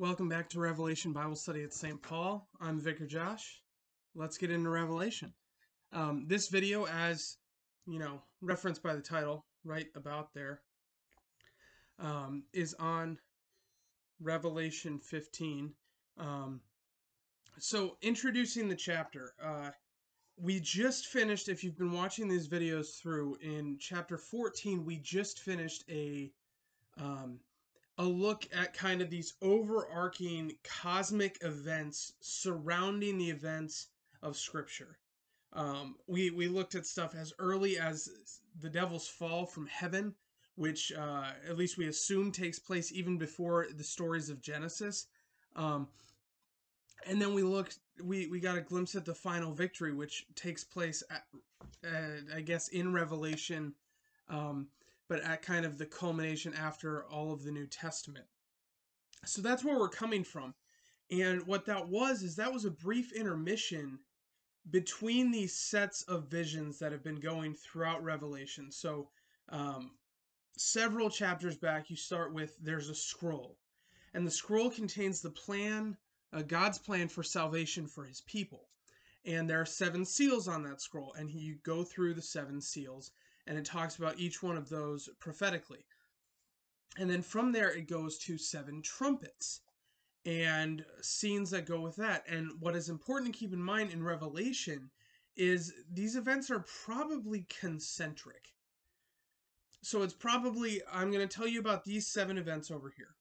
Welcome back to Revelation Bible Study at St. Paul. I'm Vicar Josh. Let's get into Revelation. Um, this video, as you know, referenced by the title right about there, um, is on Revelation 15. Um, so, introducing the chapter, uh, we just finished, if you've been watching these videos through, in chapter 14, we just finished a um, a look at kind of these overarching cosmic events surrounding the events of Scripture. Um, we we looked at stuff as early as the devil's fall from heaven, which uh, at least we assume takes place even before the stories of Genesis. Um, and then we looked, we we got a glimpse at the final victory, which takes place, at, uh, I guess, in Revelation. Um, but at kind of the culmination after all of the New Testament. So that's where we're coming from. And what that was is that was a brief intermission between these sets of visions that have been going throughout Revelation. So, um, several chapters back, you start with there's a scroll, and the scroll contains the plan, uh, God's plan for salvation for his people. And there are seven seals on that scroll, and you go through the seven seals, and it talks about each one of those prophetically. And then from there, it goes to seven trumpets and scenes that go with that. And what is important to keep in mind in Revelation is these events are probably concentric. So it's probably, I'm going to tell you about these seven events over here.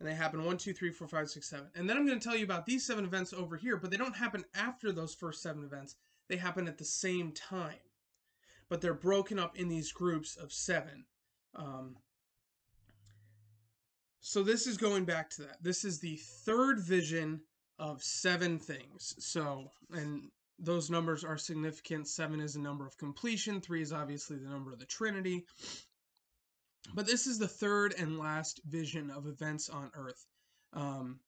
And they happen one, two, three, four, five, six, seven. And then I'm going to tell you about these seven events over here, but they don't happen after those first seven events. They happen at the same time but they're broken up in these groups of seven. Um, so this is going back to that. This is the third vision of seven things. So, and those numbers are significant. Seven is a number of completion, three is obviously the number of the Trinity. But this is the third and last vision of events on earth. Um,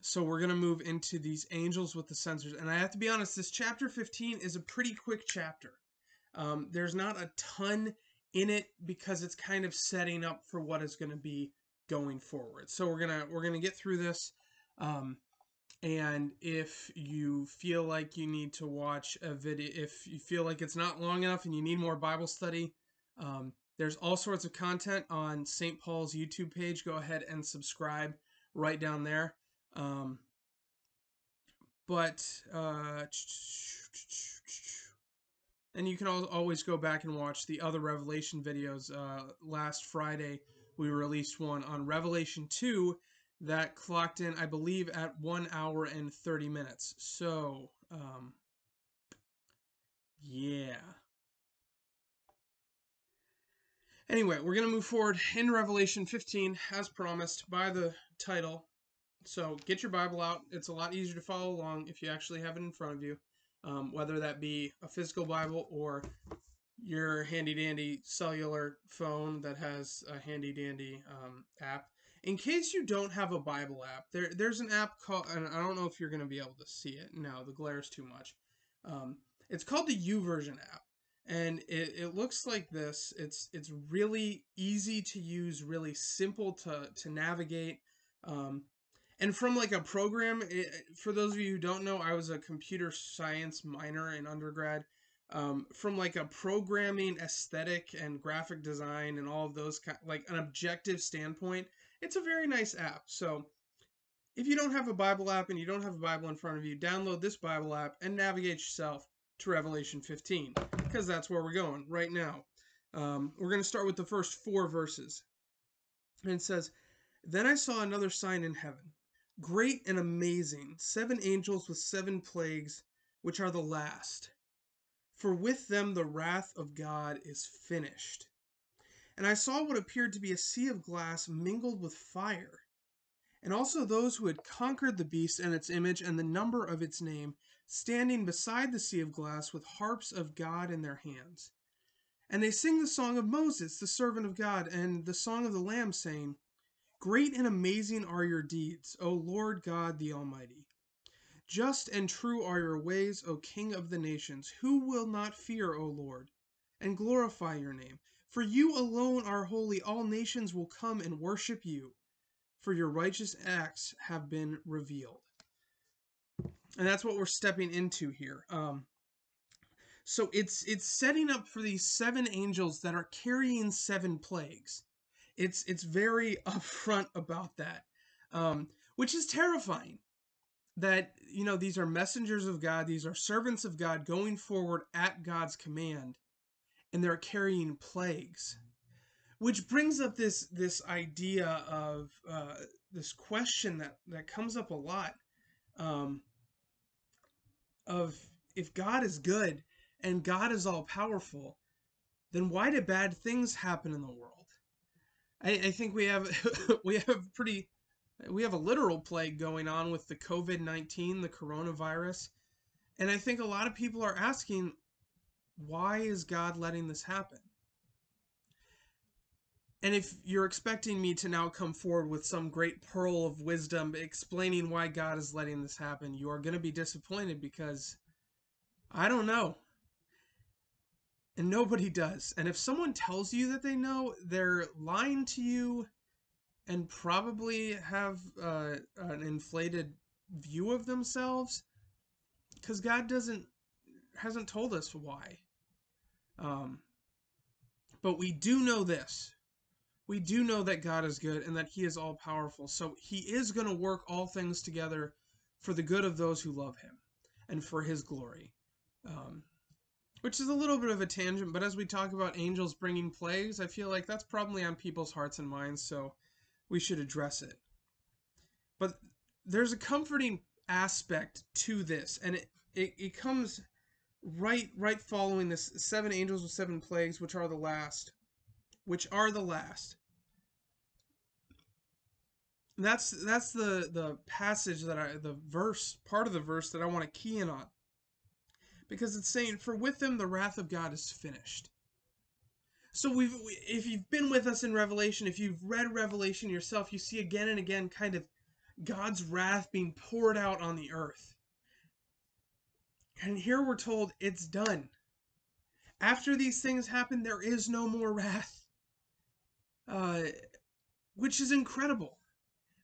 so we're going to move into these angels with the censers. And I have to be honest, this chapter 15 is a pretty quick chapter. Um, there's not a ton in it because it's kind of setting up for what is going to be going forward. So we're gonna we're gonna get through this. Um, and if you feel like you need to watch a video, if you feel like it's not long enough and you need more Bible study, um, there's all sorts of content on St. Paul's YouTube page. Go ahead and subscribe right down there. Um, but uh, and you can always go back and watch the other Revelation videos. Uh, last Friday, we released one on Revelation 2 that clocked in, I believe, at 1 hour and 30 minutes. So, um, yeah. Anyway, we're going to move forward in Revelation 15 as promised by the title. So get your Bible out. It's a lot easier to follow along if you actually have it in front of you um, whether that be a physical Bible or your handy dandy cellular phone that has a handy dandy um, app. In case you don't have a Bible app, there there's an app called, and I don't know if you're going to be able to see it. No, the glare is too much. Um, it's called the YouVersion app, and it, it looks like this. It's it's really easy to use, really simple to to navigate. Um, and from like a program it, for those of you who don't know i was a computer science minor in undergrad. Um, from like a programming aesthetic and graphic design and all of those kind like an objective standpoint it's a very nice app. So if you don't have a bible app and you don't have a bible in front of you download this bible app and navigate yourself to revelation 15 because that's where we're going right now. Um, we're going to start with the first four verses. And it says then i saw another sign in heaven great and amazing, seven angels with seven plagues, which are the last. For with them the wrath of God is finished. And I saw what appeared to be a sea of glass mingled with fire. And also those who had conquered the beast and its image and the number of its name, standing beside the sea of glass with harps of God in their hands. And they sing the song of Moses, the servant of God, and the song of the Lamb, saying, Great and amazing are your deeds, O Lord God the Almighty. Just and true are your ways, O King of the nations. Who will not fear, O Lord, and glorify your name? For you alone are holy. All nations will come and worship you, for your righteous acts have been revealed. And that's what we're stepping into here. Um, so it's it's setting up for these seven angels that are carrying seven plagues. It's it's very upfront about that, um, which is terrifying. That you know these are messengers of God, these are servants of God going forward at God's command, and they're carrying plagues which brings up this this idea of uh, this question that that comes up a lot um, of if God is good and God is all powerful, then why do bad things happen in the world? I, I think we have we have pretty we have a literal plague going on with the COVID nineteen, the coronavirus, and I think a lot of people are asking, why is God letting this happen? And if you're expecting me to now come forward with some great pearl of wisdom explaining why God is letting this happen, you are going to be disappointed because I don't know. And nobody does. And if someone tells you that they know, they're lying to you and probably have uh, an inflated view of themselves because God doesn't hasn't told us why. Um, but we do know this we do know that God is good and that He is all powerful. So He is going to work all things together for the good of those who love Him and for His glory. Um, which is a little bit of a tangent, but as we talk about angels bringing plagues, I feel like that's probably on people's hearts and minds, so we should address it. But there's a comforting aspect to this, and it, it, it comes right right following this seven angels with seven plagues, which are the last which are the last. That's that's the the passage that I the verse part of the verse that I want to key in on. Because it's saying for with them the wrath of God is finished. So we've if you've been with us in Revelation, if you've read Revelation yourself, you see again and again kind of God's wrath being poured out on the earth. And here we're told it's done. After these things happen, there is no more wrath uh, which is incredible.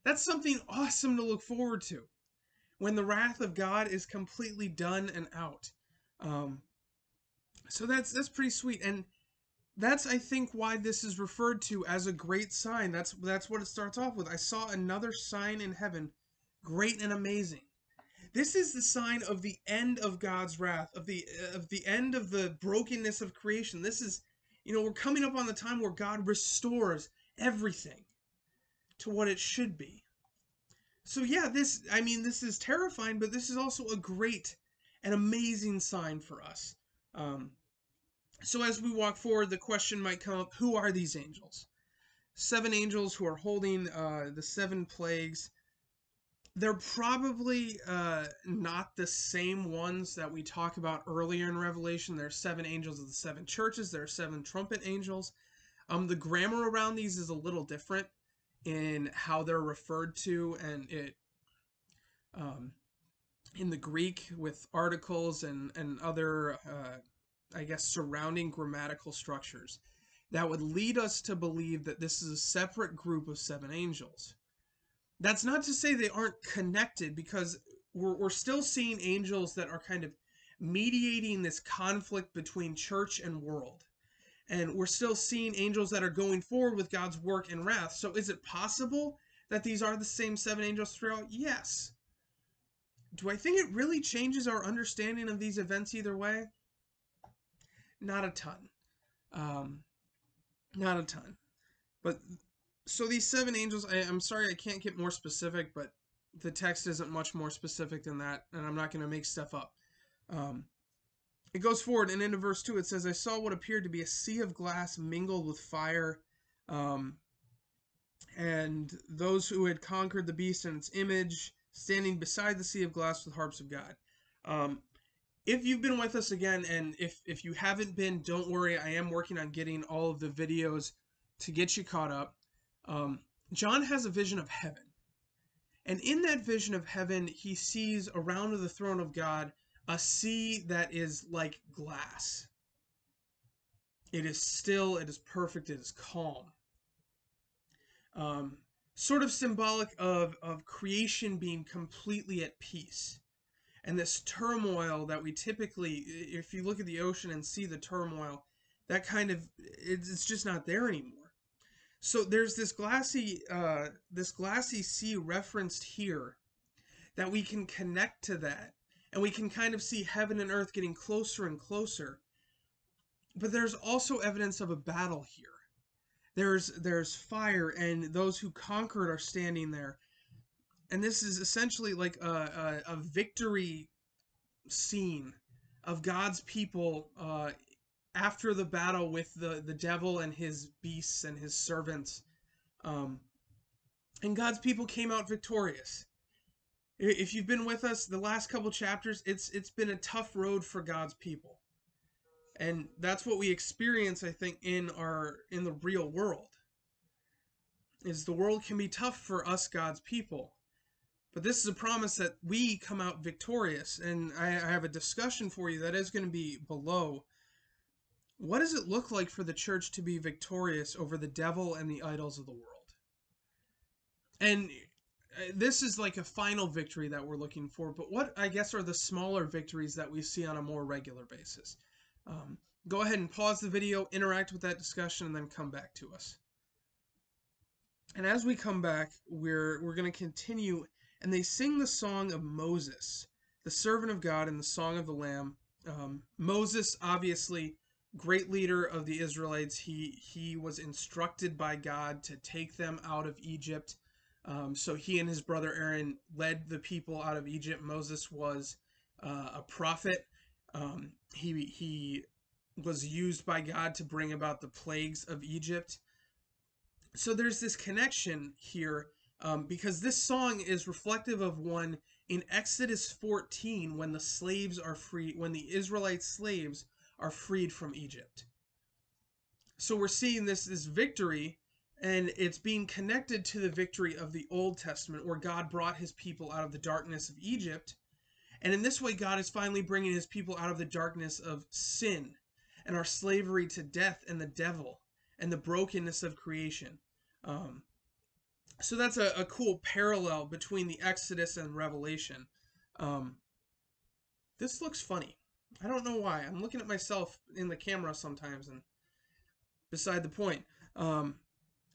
That's something awesome to look forward to when the wrath of God is completely done and out. Um, so that's that's pretty sweet, and that's I think why this is referred to as a great sign. That's that's what it starts off with. I saw another sign in heaven, great and amazing. This is the sign of the end of God's wrath, of the of the end of the brokenness of creation. This is you know, we're coming up on the time where God restores everything to what it should be. So, yeah, this, I mean, this is terrifying, but this is also a great and amazing sign for us. Um, so, as we walk forward, the question might come up who are these angels? Seven angels who are holding uh, the seven plagues they're probably uh, not the same ones that we talk about earlier in Revelation. There are seven angels of the seven churches. There are seven trumpet angels. Um, the grammar around these is a little different in how they're referred to, and it um, in the Greek with articles and and other, uh, I guess, surrounding grammatical structures that would lead us to believe that this is a separate group of seven angels. That's not to say they aren't connected because we're, we're still seeing angels that are kind of mediating this conflict between church and world. And we're still seeing angels that are going forward with God's work and wrath. So is it possible that these are the same seven angels throughout? Yes. Do I think it really changes our understanding of these events either way? Not a ton. Um, not a ton. But so these seven angels, I, am sorry I can't get more specific, but the text isn't much more specific than that, and I'm not going to make stuff up. Um, it goes forward, and into verse 2 it says, I saw what appeared to be a sea of glass mingled with fire, um, and those who had conquered the beast and its image standing beside the sea of glass with harps of God. Um, if you've been with us again, and if, if you haven't been, don't worry, I am working on getting all of the videos to get you caught up um, John has a vision of heaven. And in that vision of heaven, he sees around the throne of God a sea that is like glass. It is still, it is perfect, it is calm. Um, sort of symbolic of, of creation being completely at peace. And this turmoil that we typically, if you look at the ocean and see the turmoil, that kind of, it's just not there anymore. So there's this glassy, uh, this glassy sea referenced here that we can connect to that. And we can kind of see heaven and earth getting closer and closer. But there's also evidence of a battle here there's there's fire and those who conquered are standing there. And this is essentially like a, a, a victory scene of god's people uh, after the battle with the, the devil and his beasts and his servants. Um, and god's people came out victorious. If you've been with us the last couple chapters it's it's been a tough road for god's people and that's what we experience i think in our in the real world is the world can be tough for us god's people. But this is a promise that we come out victorious. And i, I have a discussion for you that is going to be below. What does it look like for the church to be victorious over the devil and the idols of the world? And uh, this is like a final victory that we're looking for but what i guess are the smaller victories that we see on a more regular basis um, go ahead and pause the video, interact with that discussion, and then come back to us. And as we come back, we're we're going to continue, and they sing the song of Moses, the servant of God, and the song of the Lamb. Um, Moses, obviously, great leader of the Israelites. He he was instructed by God to take them out of Egypt. Um, so he and his brother Aaron led the people out of Egypt. Moses was uh, a prophet. Um, he he was used by God to bring about the plagues of Egypt. So there's this connection here um, because this song is reflective of one in Exodus 14 when the slaves are free, when the Israelite slaves are freed from Egypt. So we're seeing this this victory and it's being connected to the victory of the Old Testament where God brought his people out of the darkness of Egypt and in this way, God is finally bringing his people out of the darkness of sin and our slavery to death and the devil and the brokenness of creation. Um, so that's a, a, cool parallel between the Exodus and Revelation. Um, this looks funny. I don't know why. I'm looking at myself in the camera sometimes, and beside the point. Um,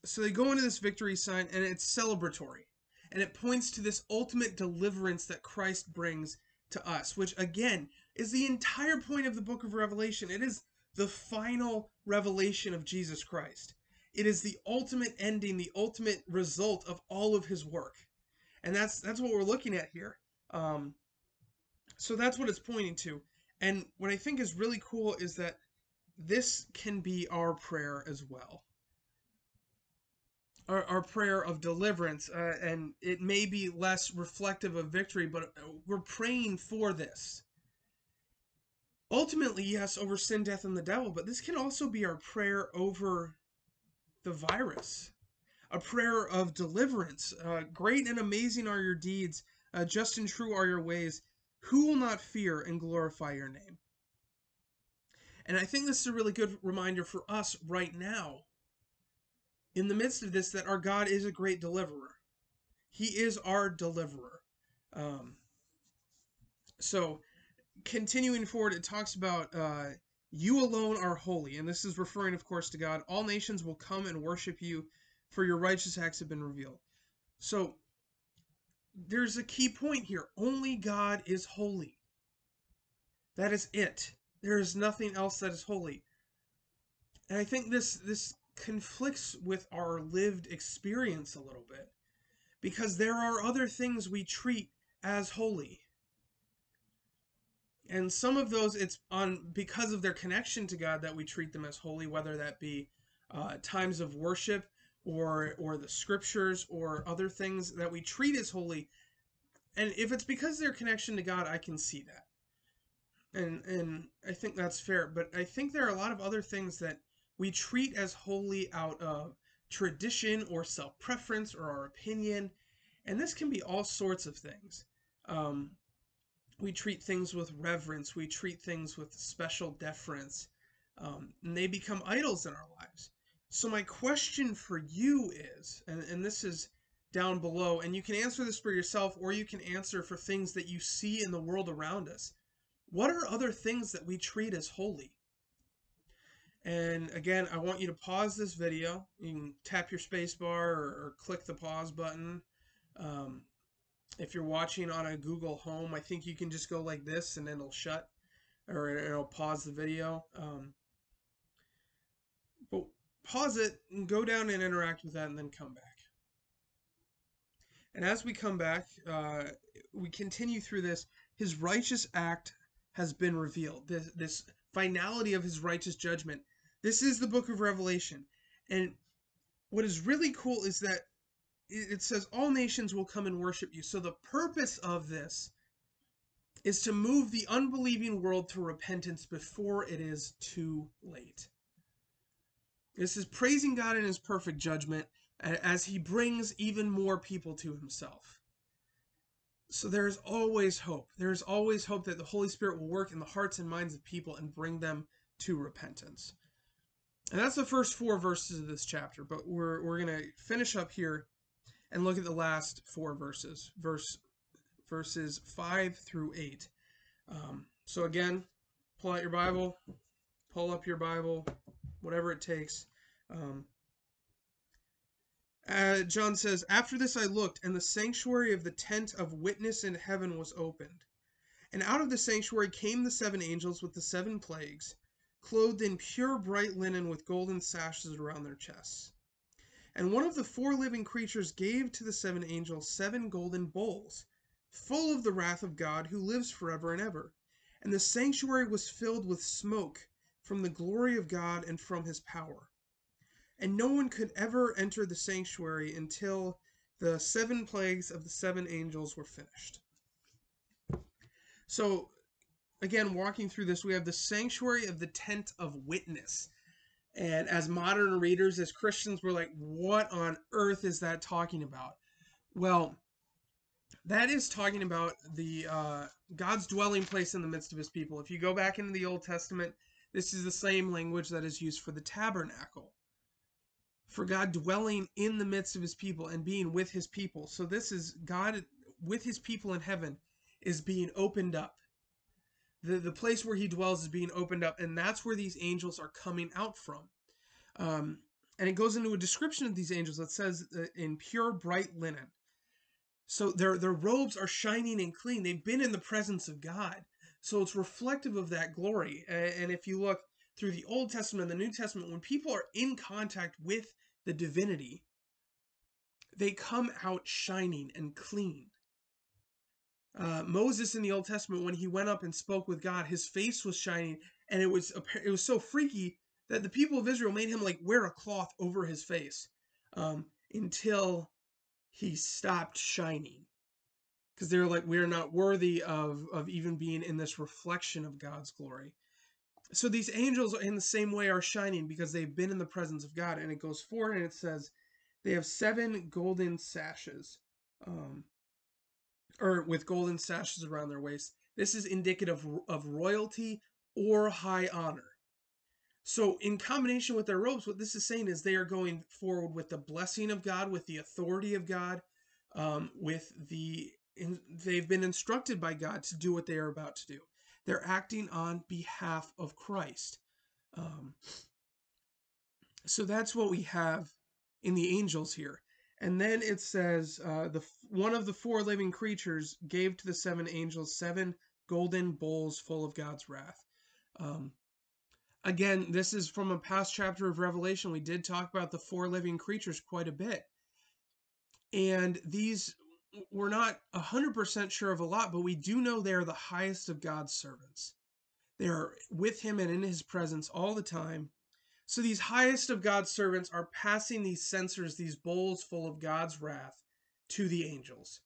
so they go into this victory sign, and it's celebratory. And it points to this ultimate deliverance that Christ brings to us, which again is the entire point of the book of Revelation. It is the final revelation of Jesus Christ. It is the ultimate ending, the ultimate result of all of his work. And that's that's what we're looking at here. Um, so that's what it's pointing to. And what I think is really cool is that this can be our prayer as well our, our prayer of deliverance, uh, and it may be less reflective of victory, but uh, we're praying for this. Ultimately, yes, over sin, death, and the devil, but this can also be our prayer over the virus, a prayer of deliverance. Uh, great and amazing are your deeds, uh, just and true are your ways. Who will not fear and glorify your name? And I think this is a really good reminder for us right now in the midst of this that our God is a great deliverer. He is our deliverer. Um, so, continuing forward, it talks about uh, you alone are holy. And this is referring, of course, to God. All nations will come and worship you, for your righteous acts have been revealed. So, there's a key point here. Only God is holy. That is it. There is nothing else that is holy. And I think this this conflicts with our lived experience a little bit because there are other things we treat as holy. And some of those it's on because of their connection to god that we treat them as holy whether that be uh, times of worship or or the scriptures or other things that we treat as holy. And if it's because their connection to god i can see that. And and i think that's fair but i think there are a lot of other things that we treat as holy out of tradition or self preference or our opinion. And this can be all sorts of things. Um, we treat things with reverence, we treat things with special deference, um, and they become idols in our lives. So, my question for you is, and, and this is down below, and you can answer this for yourself or you can answer for things that you see in the world around us. What are other things that we treat as holy? And again, I want you to pause this video. You can tap your spacebar or, or click the pause button. Um, if you're watching on a Google Home, I think you can just go like this and it'll shut or it'll pause the video. Um, but pause it and go down and interact with that and then come back. And as we come back, uh, we continue through this. His righteous act has been revealed. This, this finality of his righteous judgment. This is the book of Revelation. And what is really cool is that it says all nations will come and worship you. So the purpose of this is to move the unbelieving world to repentance before it is too late. This is praising God in his perfect judgment as he brings even more people to himself. So there is always hope. There is always hope that the Holy Spirit will work in the hearts and minds of people and bring them to repentance. And that's the first four verses of this chapter, but we're, we're going to finish up here and look at the last four verses, verse verses 5 through 8. Um, so again, pull out your Bible, pull up your Bible, whatever it takes. Um, uh, John says, After this I looked, and the sanctuary of the tent of witness in heaven was opened. And out of the sanctuary came the seven angels with the seven plagues, clothed in pure bright linen with golden sashes around their chests. And one of the four living creatures gave to the seven angels seven golden bowls, full of the wrath of God who lives forever and ever. And the sanctuary was filled with smoke from the glory of God and from his power and no one could ever enter the sanctuary until the seven plagues of the seven angels were finished. So, again, walking through this, we have the sanctuary of the tent of witness. And as modern readers, as Christians, we're like, what on earth is that talking about? Well, that is talking about the uh, God's dwelling place in the midst of his people. If you go back into the Old Testament, this is the same language that is used for the tabernacle for God dwelling in the midst of his people and being with his people. So this is God with his people in heaven is being opened up. The, the place where he dwells is being opened up, and that's where these angels are coming out from. Um, and it goes into a description of these angels that says uh, in pure bright linen. So their their robes are shining and clean. They've been in the presence of God. So it's reflective of that glory. And if you look through the Old Testament and the New Testament, when people are in contact with the divinity, they come out shining and clean. Uh, Moses in the Old Testament, when he went up and spoke with God, his face was shining, and it was it was so freaky that the people of Israel made him like wear a cloth over his face um, until he stopped shining, because they were like, "We are not worthy of of even being in this reflection of God's glory." So these angels in the same way are shining because they've been in the presence of God. And it goes forward and it says they have seven golden sashes, um, or with golden sashes around their waist. This is indicative of royalty or high honor. So, in combination with their robes, what this is saying is they are going forward with the blessing of God, with the authority of God, um, with the in, they've been instructed by God to do what they are about to do. They're acting on behalf of Christ. Um, so that's what we have in the angels here. And then it says uh, the one of the four living creatures gave to the seven angels seven golden bowls full of God's wrath. Um, again, this is from a past chapter of Revelation. We did talk about the four living creatures quite a bit. And these we're not 100% sure of a lot, but we do know they're the highest of God's servants. They are with him and in his presence all the time. So these highest of God's servants are passing these censers, these bowls full of God's wrath, to the angels.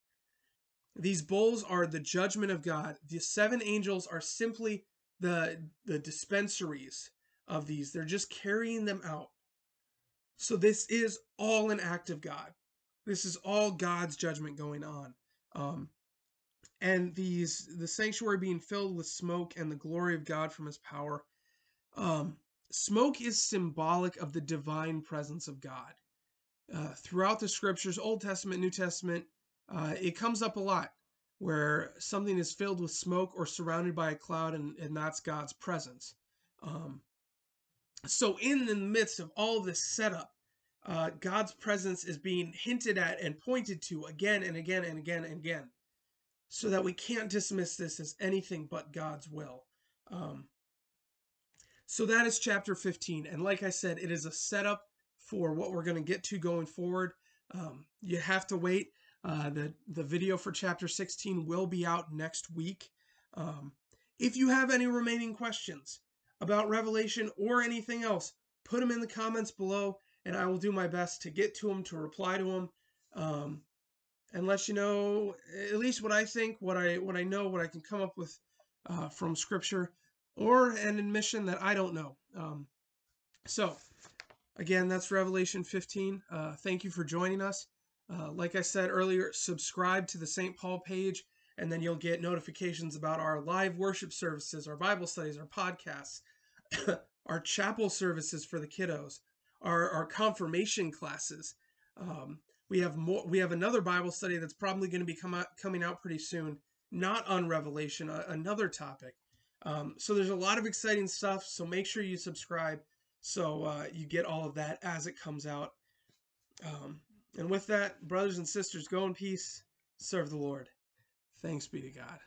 These bowls are the judgment of God. The seven angels are simply the, the dispensaries of these, they're just carrying them out. So this is all an act of God. This is all God's judgment going on. Um, and these the sanctuary being filled with smoke and the glory of God from his power. Um, smoke is symbolic of the divine presence of God. uh, throughout the scriptures, Old Testament, New Testament, uh, it comes up a lot where something is filled with smoke or surrounded by a cloud, and, and that's God's presence. Um, so, in the midst of all this setup, uh, God's presence is being hinted at and pointed to again and again and again and again, so that we can't dismiss this as anything but God's will. Um, so that is chapter 15. And like I said, it is a setup for what we're going to get to going forward. Um, you have to wait. Uh, the, the video for chapter 16 will be out next week. Um, if you have any remaining questions about Revelation or anything else, put them in the comments below and I will do my best to get to them, to reply to them, um, and let you know at least what I think, what I what I know, what I can come up with uh, from Scripture, or an admission that I don't know. Um, so, again, that's Revelation 15. Uh, thank you for joining us. Uh, like I said earlier, subscribe to the St. Paul page, and then you'll get notifications about our live worship services, our Bible studies, our podcasts, our chapel services for the kiddos, our, our confirmation classes. Um, we have more. We have another Bible study that's probably going to be come out, coming out pretty soon, not on Revelation, another topic. Um, so there's a lot of exciting stuff. So make sure you subscribe so uh, you get all of that as it comes out. Um, and with that, brothers and sisters, go in peace, serve the Lord. Thanks be to God.